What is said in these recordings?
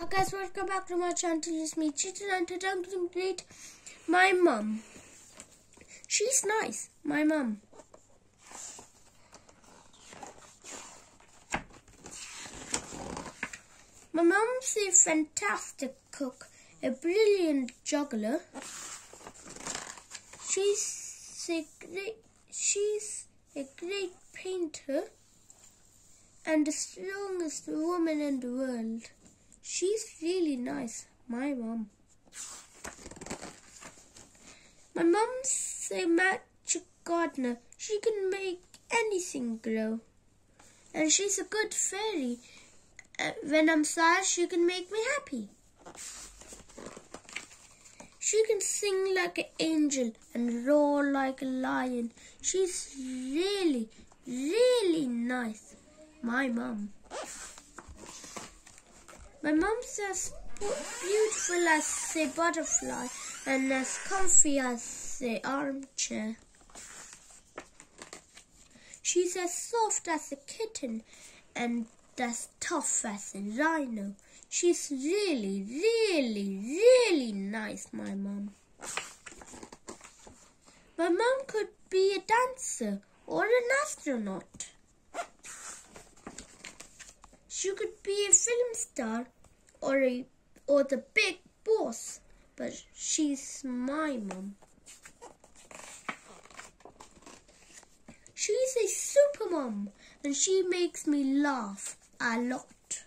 Hi guys, welcome back to my channel. It's me, Chetan, and today I'm going to greet my mum. She's nice, my mum. My mum's a fantastic cook, a brilliant juggler. She's a great, she's a great painter and the strongest woman in the world. She's really nice, my mom. My mom's a magic gardener. She can make anything grow. And she's a good fairy. Uh, when I'm sad, she can make me happy. She can sing like an angel and roar like a lion. She's really, really nice, my mom. My mom's as beautiful as a butterfly and as comfy as an armchair. She's as soft as a kitten and as tough as a rhino. She's really, really, really nice, my mom. My mom could be a dancer or an astronaut. She could be a film star or a or the big boss, but she's my mom. She's a super mom and she makes me laugh a lot.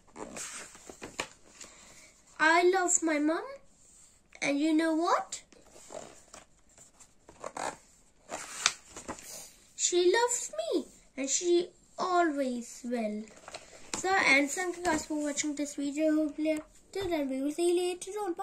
I love my mom and you know what? She loves me and she always will. So, and thank you guys for watching this video. Hopefully, then, we will see you later on. Bye.